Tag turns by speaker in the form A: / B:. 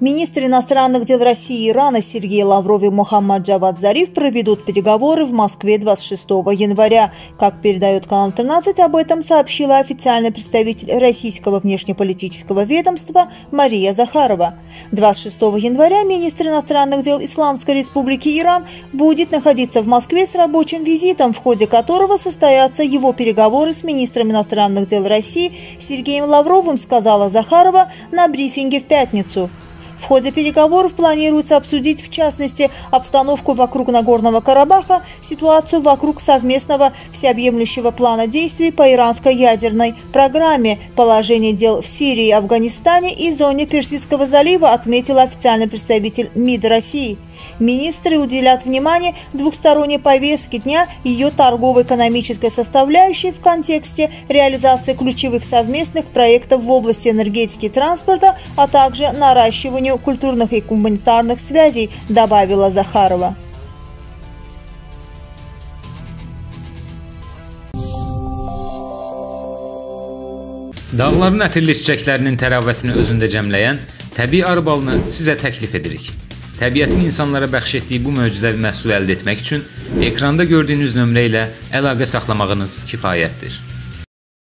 A: Министры иностранных дел России и Ирана Сергей Лавров и Мухаммад Джавад Зариф проведут переговоры в Москве 26 января. Как передает канал 13, об этом сообщила официальный представитель российского внешнеполитического ведомства Мария Захарова. 26 января министр иностранных дел Исламской Республики Иран будет находиться в Москве с рабочим визитом, в ходе которого состоятся его переговоры с министром иностранных дел России Сергеем Лавровым, сказала Захарова на брифинге в пятницу. В ходе переговоров планируется обсудить, в частности, обстановку вокруг Нагорного Карабаха, ситуацию вокруг совместного всеобъемлющего плана действий по иранской ядерной программе, положение дел в Сирии, Афганистане и зоне Персидского залива, отметил официальный представитель МИД России. Министры уделят внимание двухсторонней повестке дня ее торгово-экономической составляющей в контексте реализации ключевых совместных проектов в области энергетики и транспорта, а также наращиванию укреплению культурных и гуманитарных связей, добавила Захарова.
B: Dağların ətirli çiçəklərinin təravətini özündə cəmləyən təbii arı balını sizə təklif edirik. Təbiətin insanlara bəxş etdiyi bu möcüzəvi məhsulu əldə etmək üçün ekranda gördüyünüz nömrə ilə əlaqə saxlamağınız kifayətdir.